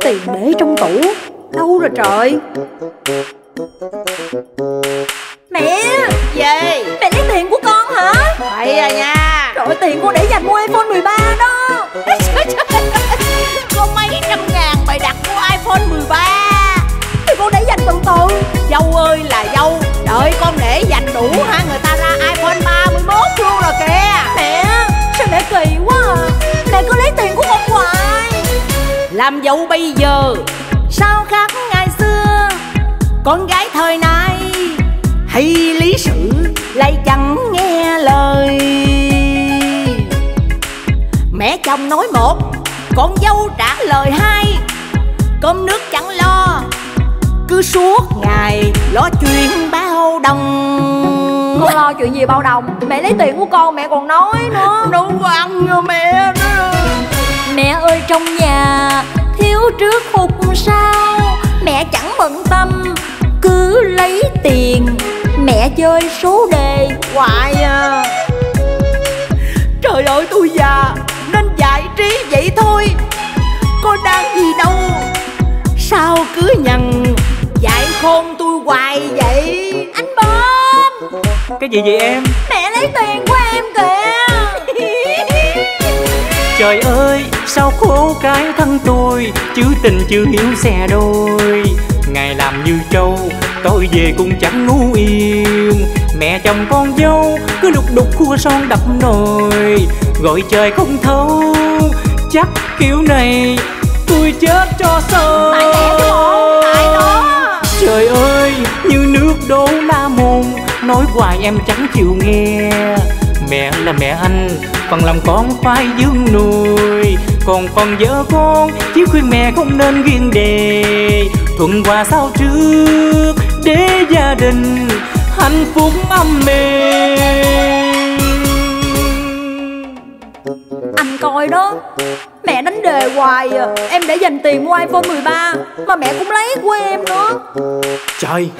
Tiền để trong tủ Đâu rồi trời? Mẹ! Gì Mẹ lấy tiền của con hả? Vậy à nha. Trời ơi, tiền con để dành mua iPhone 13 đó. Có mấy trăm ngàn mày đặt mua iPhone 13 Thì con để dành từ từ. Dâu ơi là dâu Đợi con để dành đủ hả Làm dâu bây giờ Sao khác ngày xưa? Con gái thời nay Hay lý sự Lại chẳng nghe lời. Mẹ chồng nói một Con dâu trả lời hai. Cơm nước chẳng lo Cứ suốt ngày lo chuyện bao đồng. Con lo chuyện gì bao đồng? Mẹ lấy tiền của con mẹ còn nói nữa. Đâu có ăn rồi mẹ nữa tiền. Mẹ chơi số đề hoài à. Trời ơi tôi già Nên giải trí vậy thôi. Có đang gì đâu Sao cứ nhằn. Dạy khôn tôi hoài vậy. Anh Bom Cái gì vậy em? Mẹ lấy tiền của em kìa. Trời ơi sao khổ cái thân tôi Chứ tình chưa hiểu xe đôi. Ngày làm như trâu Tôi về cũng chẳng ngủ yên. Mẹ chồng con dâu Cứ lục đục khua son đập nồi. Gọi trời không thấu Chắc kiểu này Tôi chết cho sơ. Nó Trời ơi như nước đổ la môn. Nói hoài em chẳng chịu nghe. Mẹ là mẹ anh Phần làm con phải dương nuôi Còn phần vợ con Chỉ khuyên mẹ không nên ghiêng đề. Thuận hòa sao trước Để gia đình Hạnh phúc âm êm Anh coi đó Mẹ đánh đề hoài à. Em để dành tiền mua iPhone 13 Mà mẹ cũng lấy của em nữa Trời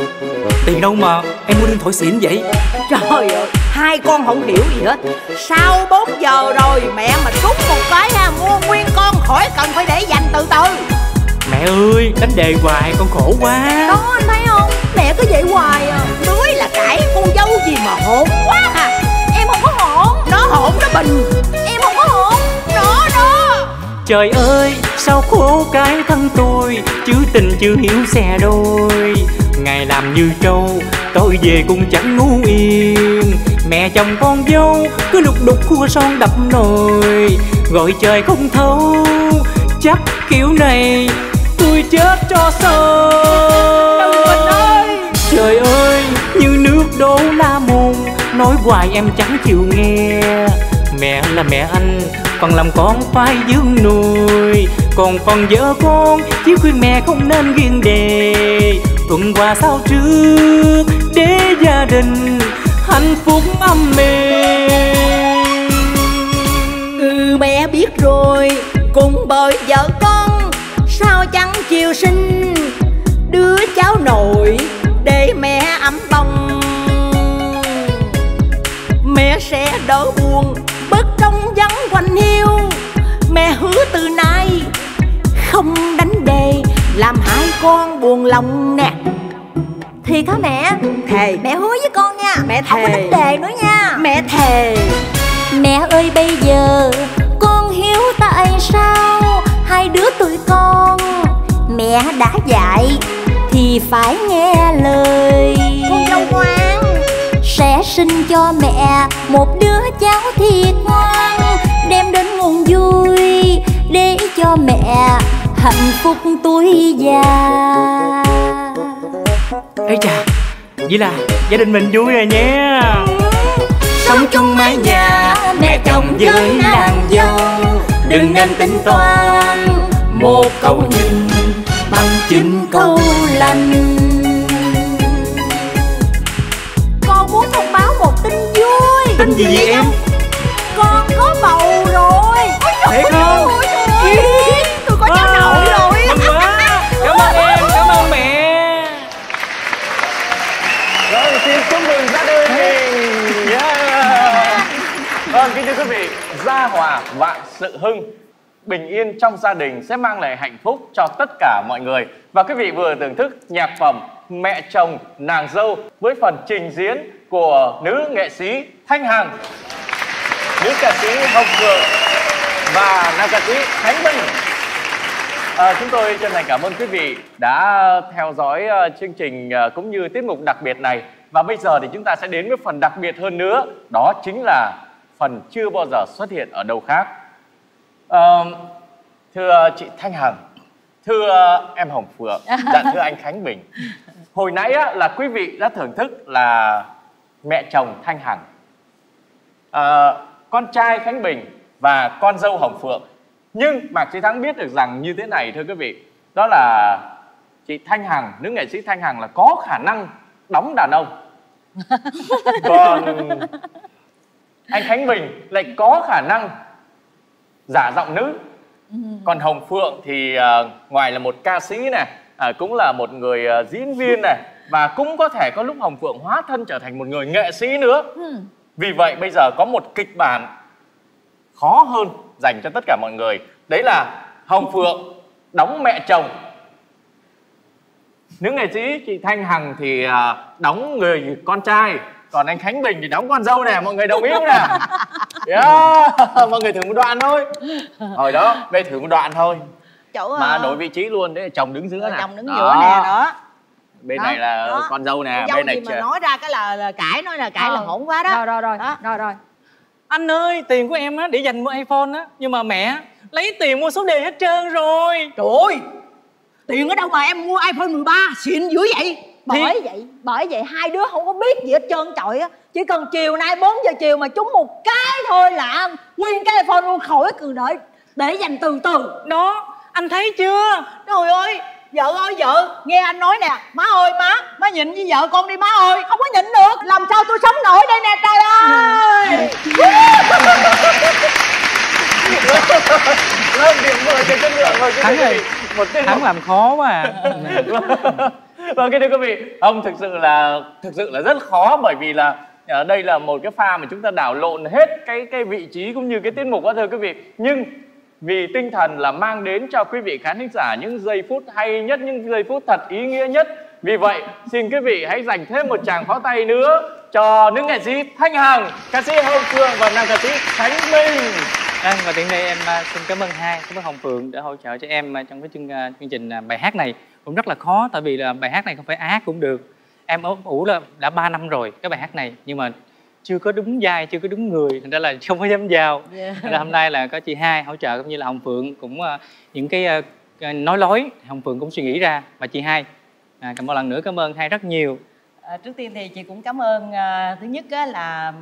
Tiền đâu mà em mua điện thoại xịn vậy? Trời ơi Hai con không hiểu gì hết. Sau 4 giờ rồi Mẹ mà rút một cái ha Mua nguyên con khỏi cần phải để dành từ từ Mẹ ơi đánh đề hoài con khổ quá. Đó anh thấy không? Mẹ cứ vậy hoài à. Cưới là cãi con dâu gì mà hỗn quá à. Em không có hổn. Nó hỗn nó bình. Em không có hổn. Nó đó Trời ơi sao khổ cái thân tôi Chứ tình chưa hiểu xe đôi. Ngày làm như trâu Tôi về cũng chẳng ngủ yên. Mẹ chồng con dâu Cứ lục đục khua son đập nồi. Gọi trời không thấu Chắc kiểu này chết cho sơ Trời ơi. Như nước đổ la môn Nói hoài em chẳng chịu nghe. Mẹ là mẹ anh Phần làm con phải dưỡng nuôi. Còn phần vợ con Chỉ khuyên mẹ không nên ghiêng đề. Thuận hòa sao trước Để gia chịu sinh Đứa cháu nội Để mẹ ấm bông Mẹ sẽ đỡ buồn Bớt trong vắng quanh hiu. Mẹ hứa từ nay Không đánh đề Làm hai con buồn lòng nè. Thiệt hả mẹ Thề. Mẹ hứa với con nha Mẹ Không có thề. đánh đề nữa nha. Mẹ thề. Mẹ ơi bây giờ Con hiếu tại sao Hai đứa tụi con Mẹ đã dạy Thì phải nghe lời. Con dâu ngoan Sẽ sinh cho mẹ Một đứa cháu thiệt ngoan Đem đến nguồn vui Để cho mẹ Hạnh phúc tuổi già. Ê chà Vậy là gia đình mình vui rồi nhé Sống chung mái nhà Mẹ chồng với nàng dâu. Đừng nên tính toán Một câu nhìn Bằng chín câu lành. Con muốn thông báo một tin vui. Tin gì vậy em? Con có bầu rồi. Thiệt không? Tôi có cháu nội rồi. Mừng quá. Cảm ơn em Cảm ơn mẹ. Rồi xin chúc mừng gia đình yeah. Vâng kính thưa quý vị Gia hòa vạn sự hưng bình yên trong gia đình sẽ mang lại hạnh phúc cho tất cả mọi người. Và quý vị vừa thưởng thức nhạc phẩm Mẹ chồng nàng dâu với phần trình diễn của nữ nghệ sĩ Thanh Hằng, nữ ca sĩ Hồng Phượng và nam ca sĩ Khánh Minh. À, chúng tôi chân thành cảm ơn quý vị đã theo dõi uh, chương trình uh, cũng như tiết mục đặc biệt này và bây giờ thì chúng ta sẽ đến với phần đặc biệt hơn nữa đó chính là phần chưa bao giờ xuất hiện ở đâu khác à, thưa chị Thanh Hằng thưa em Hồng Phượng dạ thưa anh Khánh Bình. Hồi nãy á, là quý vị đã thưởng thức là mẹ chồng Thanh Hằng. À, con trai Khánh Bình và con dâu Hồng Phượng. Nhưng Mạc Chí Thắng biết được rằng như thế này thưa quý vị. Đó là chị Thanh Hằng nữ nghệ sĩ Thanh Hằng là có khả năng đóng đàn ông. Còn anh Khánh Bình lại có khả năng giả giọng nữ. Ừ. còn Hồng Phượng thì uh, ngoài là một ca sĩ này uh, cũng là một người uh, diễn viên này và cũng có thể có lúc Hồng Phượng hóa thân trở thành một người nghệ sĩ nữa. Ừ. vì vậy bây giờ có một kịch bản khó hơn dành cho tất cả mọi người. Đấy là Hồng Phượng đóng mẹ chồng. Nữ nghệ sĩ chị Thanh Hằng thì đóng người con trai còn anh Khánh Bình thì đóng con dâu nè mọi người đồng ý không nè? Yeah. mọi người thử một đoạn thôi. Hồi đó đây thử một đoạn thôi. Chỗ mà uh... đổi vị trí luôn đấy chồng đứng giữa nè. chồng đứng giữa nè đó. Bên đó, này là đó. con dâu nè dâu bên này mà nói ra cái là, là cãi nói là cãi ờ. là hỗn quá đó. Rồi rồi rồi đó. rồi rồi. Anh ơi tiền của em á để dành mua iphone á. Nhưng mà mẹ lấy tiền mua số đề hết trơn rồi. Trời ơi tiền ở đâu mà em mua iphone 13 xịn dữ vậy bởi vậy bởi vậy hai đứa không có biết gì hết trơn trọi á. Chỉ cần chiều nay 4 giờ chiều mà trúng một cái thôi là nguyên cái iphone luôn khỏi cần đợi để dành từ từ. Đó anh thấy chưa? Trời ơi vợ ơi vợ nghe anh nói nè. Má ơi má má nhịn với vợ con đi má ơi. Không có nhịn được. Làm sao tôi sống nổi đây nè trời ơi. Lên điểm mười cho chất lượng rồi thắng ơi một thắng làm khó quá à vâng kính thưa quý vị. Ông thực sự là thực sự là rất khó bởi vì là ở đây là một cái pha mà chúng ta đảo lộn hết cái cái vị trí cũng như cái tiết mục đó thưa quý vị. Nhưng vì tinh thần là mang đến cho quý vị khán giả những giây phút hay nhất những giây phút thật ý nghĩa nhất. Vì vậy xin quý vị hãy dành thêm một tràng pháo tay nữa cho nữ nghệ sĩ thanh hằng ca sĩ hồng phương và nam ca sĩ khánh minh. À, và tiện đây em à, xin cảm ơn hai cảm ơn hồng phượng đã hỗ trợ cho em à, trong cái chương à, chương trình bài hát này cũng rất là khó tại vì là bài hát này không phải hát cũng được. Em ấp ủ là đã 3 năm rồi cái bài hát này nhưng mà chưa có đúng vai chưa có đúng người thành ra là không có dám giao yeah. ra hôm nay là có chị hai hỗ trợ cũng như là hồng phượng cũng uh, những cái uh, nói lối. Hồng phượng cũng suy nghĩ ra và chị hai à, cảm ơn lần nữa cảm ơn hai rất nhiều. À, trước tiên thì chị cũng cảm ơn uh, thứ nhất á, là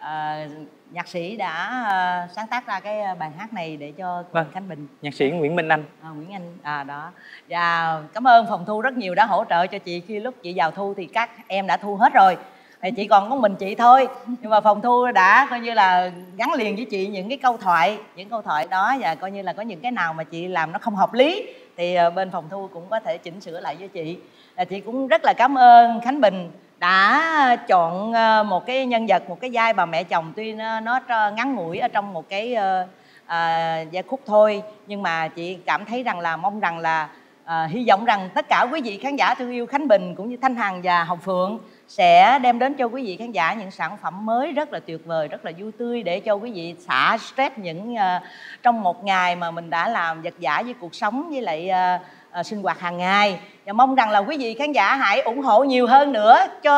uh, nhạc sĩ đã uh, sáng tác ra cái bài hát này để cho vâng. Khánh Bình. Nhạc sĩ Nguyễn Minh Anh. À, Nguyễn Anh à đó. Và cảm ơn phòng thu rất nhiều đã hỗ trợ cho chị. Khi lúc chị vào thu thì các em đã thu hết rồi. Thì chỉ còn có mình chị thôi. Nhưng mà phòng thu đã coi như là gắn liền với chị những cái câu thoại những câu thoại đó và coi như là có những cái nào mà chị làm nó không hợp lý thì ờ, bên phòng thu cũng có thể chỉnh sửa lại với chị. Và chị cũng rất là cảm ơn khánh bình đã chọn ờ, một cái nhân vật một cái vai bà mẹ chồng tuy nó, nó ngắn ngủi ở trong một cái ờ, ờ, uh, uh, giai khúc thôi nhưng mà chị cảm thấy rằng là mong rằng là uh, hy vọng rằng tất cả quý vị khán giả thương yêu khánh bình cũng như thanh hằng và hồng phượng sẽ đem đến cho quý vị khán giả những sản phẩm mới rất là tuyệt vời rất là vui tươi để cho quý vị xả stress những uh, trong một ngày mà mình đã làm vật vả với cuộc sống với lại uh, uh, sinh hoạt hàng ngày. Và mong rằng là quý vị khán giả hãy ủng hộ nhiều hơn nữa cho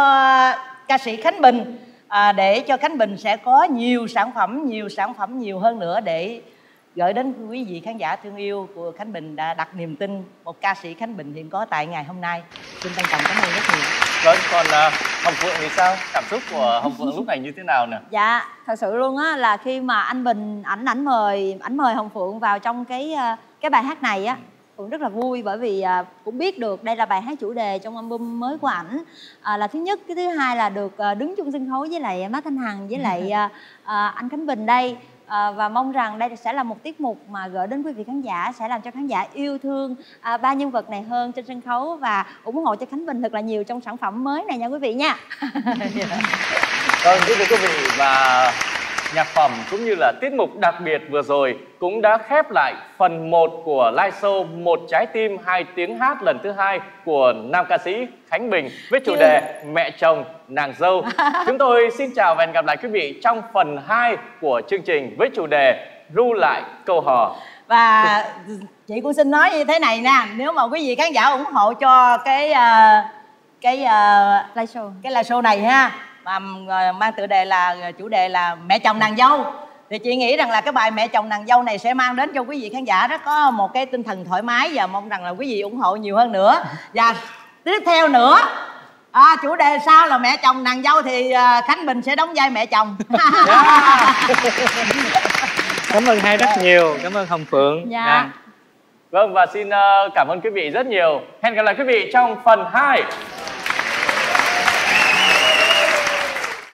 ca sĩ Khánh Bình à, để cho Khánh Bình sẽ có nhiều sản phẩm nhiều sản phẩm nhiều hơn nữa để gửi đến quý vị khán giả thương yêu của Khánh Bình đã đặt niềm tin một ca sĩ Khánh Bình hiện có tại ngày hôm nay. Xin trân trọng cảm ơn rất nhiều. Vâng còn uh, Hồng Phượng thì sao? Cảm xúc của Hồng Phượng lúc này như thế nào nè? Dạ thật sự luôn á là khi mà anh Bình ảnh ảnh mời ảnh mời Hồng Phượng vào trong cái uh, cái bài hát này á cũng rất là vui bởi vì à, cũng biết được đây là bài hát chủ đề trong album mới của ảnh. À, là thứ nhất cái thứ hai là được à, đứng chung sân khấu với lại má thanh hằng với lại à, à, anh khánh bình đây. À, và mong rằng đây sẽ là một tiết mục mà gửi đến quý vị khán giả sẽ làm cho khán giả yêu thương à, ba nhân vật này hơn trên sân khấu và ủng hộ cho khánh bình thật là nhiều trong sản phẩm mới này nha quý vị nha. Vâng thưa quý vị và nhạc phẩm cũng như là tiết mục đặc biệt vừa rồi cũng đã khép lại phần 1 của live show Một trái tim hai tiếng hát lần thứ hai của nam ca sĩ Khánh Bình với chủ đề Mẹ chồng nàng dâu. Chúng tôi xin chào và hẹn gặp lại quý vị trong phần 2 của chương trình với chủ đề Ru lại câu hò. và chị cũng xin nói như thế này nè nếu mà quý vị khán giả ủng hộ cho cái ờ, cái ờ, live show cái live show này ha mà ờ, mang tựa đề là chủ đề là mẹ chồng nàng dâu. Thì chị nghĩ rằng là cái bài mẹ chồng nàng dâu này sẽ mang đến cho quý vị khán giả rất có một cái tinh thần thoải mái và mong rằng là quý vị ủng hộ nhiều hơn nữa. Và tiếp theo nữa à, chủ đề sau là mẹ chồng nàng dâu thì ờ, khánh bình sẽ đóng vai mẹ chồng. Cảm ơn hai rất nhiều. Cảm ơn hồng phượng. Dạ. Vâng và xin ờ, cảm ơn quý vị rất nhiều. Hẹn gặp lại quý vị trong phần 2